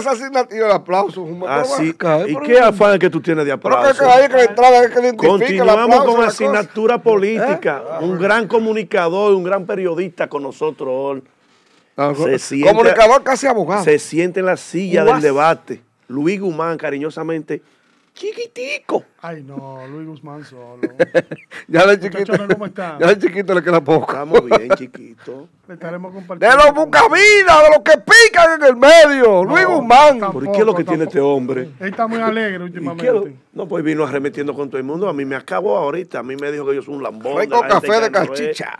esa asignatura el aplauso. Así, ¿Y qué afán que tú tienes de aplauso? Que la entrada Continuamos con asignatura política. ¿Eh? Un gran comunicador, un gran periodista con nosotros. Ah, comunicador casi abogado. Se siente en la silla del debate. Luis Guzmán, cariñosamente, chiquitico. Ay, no, Luis Guzmán solo. ya le chiquito. ¿Cómo está? Ya le chiquito le queda poco. Estamos bien, chiquito. Le estaremos compartiendo. De los bucavidas, de los que pican en el medio. Luis Guzmán. ¿Por qué es lo que tiene este hombre? Él está muy alegre últimamente. No, pues vino arremetiendo con todo el mundo. A mí me acabó ahorita. A mí me dijo que yo soy un lambón. Rico café de cachicha.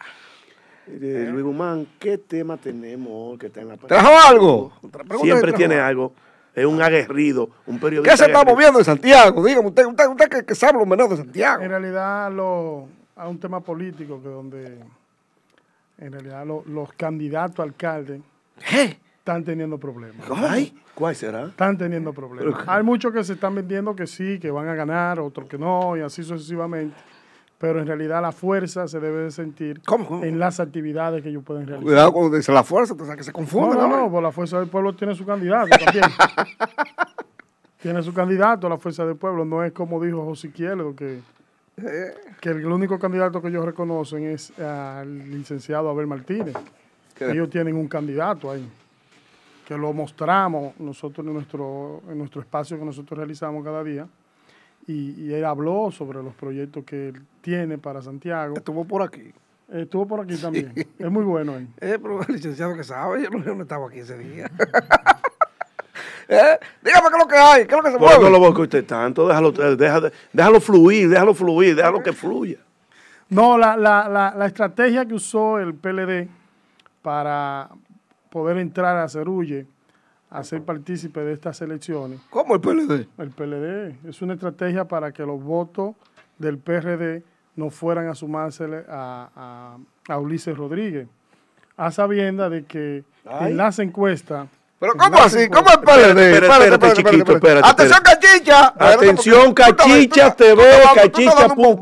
Luis Guzmán, ¿qué tema tenemos que está en la ¿Trajo algo? Siempre tiene algo es un aguerrido, un periodista. ¿Qué se está moviendo en Santiago? Dígame, usted, usted, usted que, sabe lo menos de Santiago. En realidad, lo, a un tema político que donde en realidad los candidatos a alcalde están teniendo problemas. ¿Cuál será? Están teniendo problemas. Hay muchos que se están vendiendo que sí, que van a ganar, otros que no, y así sucesivamente pero en realidad la fuerza se debe de sentir en las actividades que ellos pueden realizar. Cuidado con dice la fuerza, o sea, que se confunde. No, no, no, pues la fuerza del pueblo tiene su candidato también. tiene su candidato, la fuerza del pueblo. No es como dijo José Izquierdo, que, que el único candidato que ellos reconocen es al licenciado Abel Martínez. Ellos tienen un candidato ahí, que lo mostramos nosotros en nuestro, en nuestro espacio que nosotros realizamos cada día y, él habló sobre los proyectos que él tiene para Santiago. Estuvo por aquí. Estuvo por aquí también. Es muy bueno él. Eh, pero el licenciado que sabe, yo no, estaba aquí ese día. eh, dígame qué es lo que hay, qué es lo que se mueve. No lo busque usted tanto, déjalo, eh, déjalo, déjalo fluir, déjalo fluir, déjalo que fluya. No, la, la, la, la estrategia que usó el PLD para poder entrar a Cerulle a ser partícipe de estas elecciones. ¿Cómo el PLD? El PLD. Es una estrategia para que los votos del PRD no fueran a sumarse a, a, Ulises Rodríguez. A sabienda de que en las encuestas... ¿Pero cómo así? ¿Cómo el PLD? Espérate, espérate, chiquito, espérate. Atención, cachicha. Atención, cachicha TV, cachicha.com.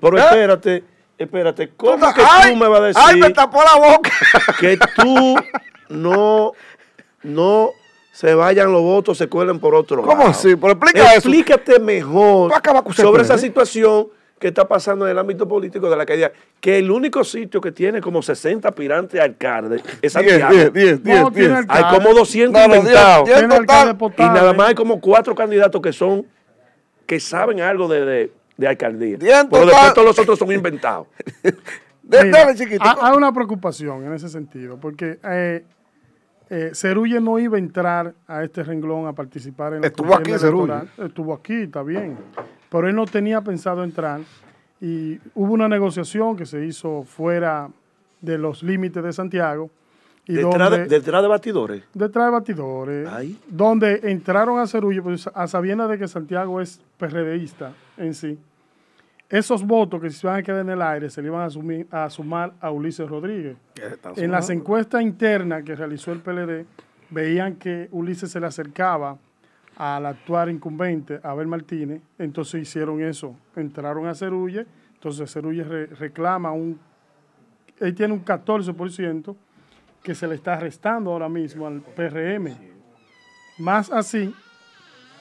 Pero ¿Eh? espérate, espérate. ¿Cómo que tú me vas a decir... ¡Ay, me tapó la boca! Que tú no no se vayan los votos, se cuelen por otro lado. ¿Cómo así? Pero explica Explícate mejor sobre esa situación que está pasando en el ámbito político de la calle, que el único sitio que tiene como 60 aspirantes a alcalde es Santiago. 10, 10, 10, 10, Hay como 200 inventados. y nada más hay como cuatro candidatos que son, que saben algo de, de, alcaldía. Pero después todos los otros son inventados. hay una preocupación en ese sentido, porque... Eh, eh, Cerulle no iba a entrar a este renglón a participar en la Estuvo aquí Cerulle. Estuvo aquí, está bien. Pero él no tenía pensado entrar y hubo una negociación que se hizo fuera de los límites de Santiago. Y detrás, de, detrás de batidores. Detrás de batidores. Donde entraron a Cerulle, pues, a sabiendas de que Santiago es PRDista en sí esos votos que se iban a quedar en el aire se le iban a, a sumar a Ulises Rodríguez. En las encuestas internas que realizó el PLD, veían que Ulises se le acercaba al actual incumbente, Abel Martínez, entonces hicieron eso, entraron a Cerulle, entonces Cerulle reclama un, él tiene un 14% que se le está restando ahora mismo al PRM. Más así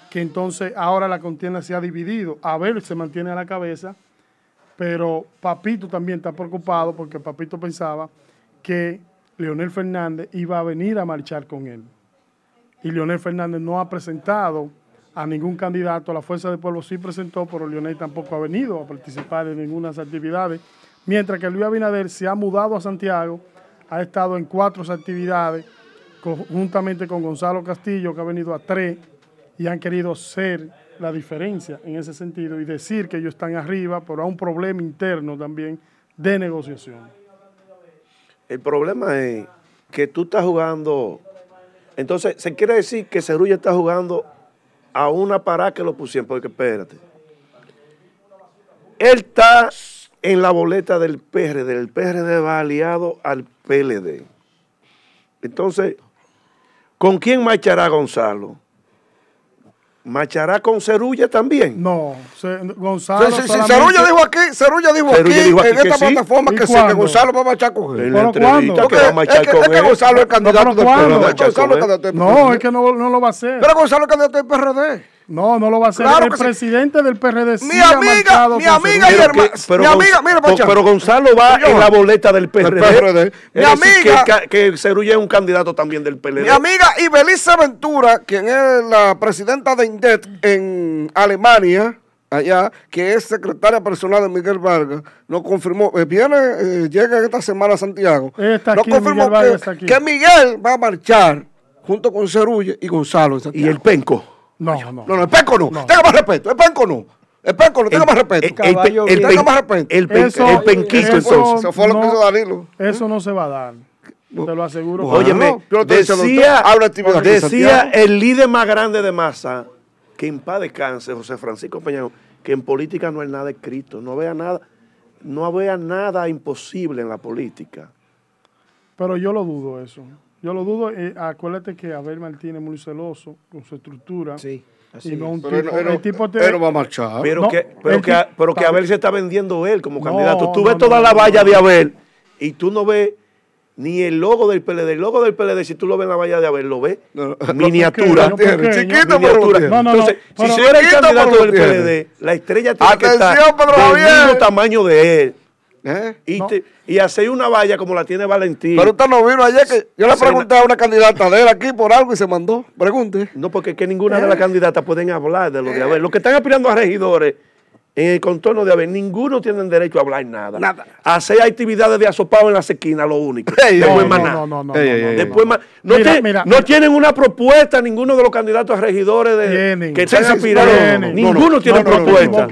que entonces ahora la contienda se ha dividido. Abel se mantiene a la cabeza, pero Papito también está preocupado porque Papito pensaba que Leonel Fernández iba a venir a marchar con él. Y Leonel Fernández no ha presentado a ningún candidato. La Fuerza del Pueblo sí presentó, pero Leonel tampoco ha venido a participar en ninguna actividades. Mientras que Luis Abinader se ha mudado a Santiago, ha estado en cuatro actividades, juntamente con Gonzalo Castillo, que ha venido a tres y han querido ser la diferencia en ese sentido y decir que ellos están arriba, pero hay un problema interno también de negociación. El problema es que tú estás jugando, entonces se quiere decir que Cerulla está jugando a una parada que lo pusieron, porque espérate. Él está en la boleta del PRD, el PRD va aliado al PLD. Entonces, ¿con quién marchará Gonzalo? ¿Machará con Cerulla también? No, Gonzalo. Sí, sí, Cerulla dijo aquí, Cerulla dijo aquí, en esta plataforma que sí, que Gonzalo va a marchar con él. En la entrevista que va a marchar con él. Es que Gonzalo es candidato del PRD. No, es que no, no lo va a hacer. Pero Gonzalo es candidato del PRD. No, no lo va a hacer. el presidente del PRD. Mi amiga, mi amiga y hermana. mi amiga, mira, Pero Gonzalo va en la boleta del PRD. Mi amiga. Que, Cerulla es un candidato también del PLD. Mi amiga Ibelice Ventura, quien es la presidenta de INDET en Alemania, allá, que es secretaria personal de Miguel Vargas, nos confirmó, eh, viene, eh, llega esta semana a Santiago, está nos confirmó que, que, Miguel va a marchar junto con Cerulla y Gonzalo en Y el Penco. No, no. No, no, el penco no. Tenga más respeto. El penco no. El penco no, tenga más respeto. El, el, tenga más respeto. El, penquito entonces. Eso fue lo que hizo Danilo. Eso no se va a dar. Te lo aseguro. Oye, decía, decía el líder más grande de masa, que en paz descanse, José Francisco Peñano, que en política no hay nada escrito, no vea nada, no vea nada imposible en la política. Pero yo lo dudo eso. Yo lo dudo. Eh, acuérdate que Abel Martínez es muy celoso con su estructura. Sí. Así y no un pero tipo, el tipo te, va a marchar. Pero, que, pero, que, pero que Abel se está vendiendo él como candidato. Tú ves toda la valla de Abel y tú no ves ni el logo del PLD. El logo del PLD, si tú lo ves en la valla de Abel, lo ves miniatura. Chiquito, miniatura. No, no, Entonces, si tú eres el candidato del PLD, la estrella tiene que estar del mismo tamaño de él. ¿Eh? Y, y hacer una valla como la tiene Valentín. Pero usted no vino ayer que yo le pregunté a una candidata de él aquí por algo y se mandó. Pregunte. No, porque que ninguna de las ¿Eh? candidatas pueden hablar de lo de Abel. Los que están aspirando a regidores en el contorno de Abel, ninguno tiene derecho a hablar nada. Nada. Hacer actividades de asopado en las esquinas, lo único. Después más nada. No, no, no. Después más. No, no tienen una propuesta ninguno de los candidatos a regidores de, que están aspirando. Ninguno tiene propuesta.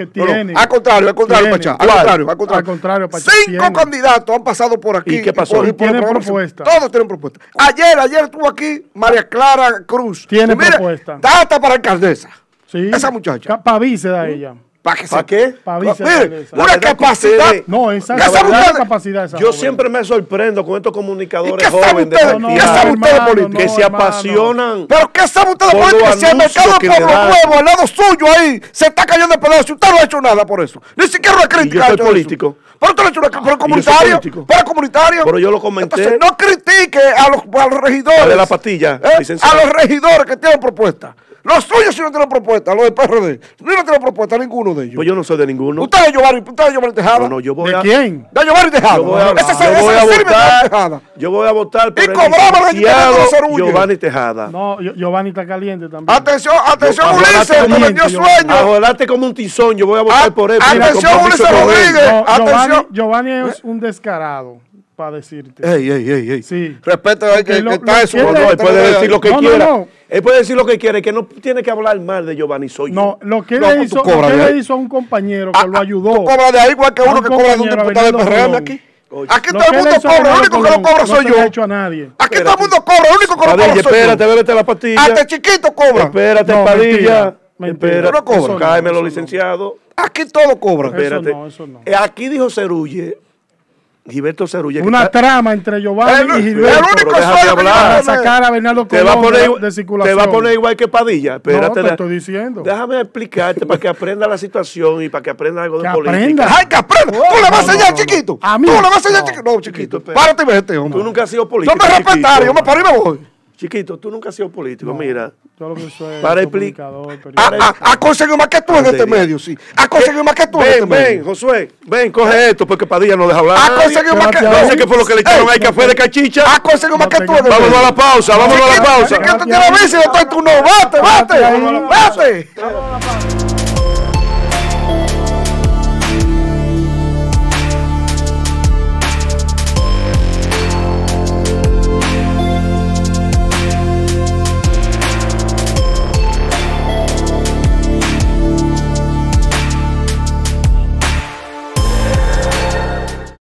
Al contrario, al contrario, Pachá. Al contrario, al contrario. Cinco candidatos han pasado por aquí. ¿Y qué pasó? Y tienen propuesta. Todos tienen propuesta. Ayer, ayer estuvo aquí María Clara Cruz. Tiene propuesta. Data para alcaldesa. Sí. Esa muchacha. Pavice da ella. ¿Para qué? Para Mire, una capacidad. No, esa es la capacidad. Esa yo siempre me sorprendo con estos comunicadores jóvenes de ¿Qué sabe usted de política? Que se apasionan. Pero ¿qué sabe usted de política? Si el mercado de Pueblo Nuevo, al lado suyo ahí, se está cayendo de pedazos. Usted no ha hecho nada por eso. Ni siquiera una crítica. Yo soy político. Pero usted lo ha hecho una pero comunitario. Pero comunitario. Pero yo lo comenté. Entonces, no critique a los, a los regidores. de la pastilla. ¿eh? A los regidores que tienen propuestas. Los suyos sí no tienen propuesta, los del PRD. No tienen propuesta ninguno de ellos. Pues yo no soy de ninguno. Usted es Giovanni, usted es Giovanni Tejada. No, no, yo voy ¿De a... quién? De Giovanni Tejada. Yo voy a, ese, yo voy a votar, Tejada. Yo voy a votar por y cobramos el Giovanni Tejada. No, Giovanni está caliente también. Atención, atención, Ulises, me vendió sueño. Ajolate como un tizón, yo voy a votar por él. Atención, Ulises Rodríguez. Atención. Giovanni es un descarado para decirte. Ey, ey, ey, ey. Sí. Respeto a que, que está no, él puede decir lo que quiera. Él puede decir lo que quiere, que no tiene que hablar mal de Giovanni Soy No, lo que le, hizo, lo que le hizo a un compañero que ah, lo ayudó. Tú cobras de ahí igual que uno que cobra de un diputado del PRM aquí. Aquí todo el mundo cobra, el único que no cobra soy yo. Hecho a nadie. Aquí todo el mundo cobra, el único que no cobra soy yo. Espérate, bébete la pastilla. Hasta chiquito cobra. Espérate, Padilla. Espérate, no cobra. Cáeme los licenciados. Aquí todo cobra. Espérate. Eh, aquí dijo Cerulle Gilberto Cerulla. Una trama entre Giovanni y Gilberto. El único soy para sacar a Bernardo Colón te va a poner, de, circulación. Te va a poner igual que Padilla. Espérate. No, te estoy diciendo. Déjame explicarte para que aprenda la situación y para que aprenda algo de política. Aprenda. ¡Ay, que aprenda! ¿Tú le vas a enseñar, chiquito? ¿A mí? ¿Tú le vas a enseñar, chiquito? No, chiquito. Párate y vete, hombre. Tú nunca has sido político. Yo me respetaré, yo me paro y me voy. Chiquito, tú nunca has sido político, mira. Yo lo que soy para explicar. Ha conseguido más que tú en este medio, sí. Ha conseguido más que tú en este medio. Ven, Josué, ven, coge esto porque Padilla no deja hablar. Ha conseguido más que tú. No sé qué fue lo que le echaron ahí, café de cachicha. Ha conseguido más que tú. Vámonos a la pausa, vámonos a la pausa. Que tú tienes bici, tú no, bate, bate, bate.